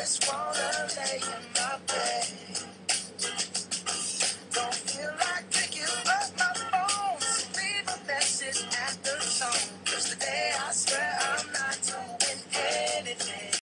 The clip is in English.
just wanna lay in my bed. Don't feel like picking up my phone, leave a message at the tone.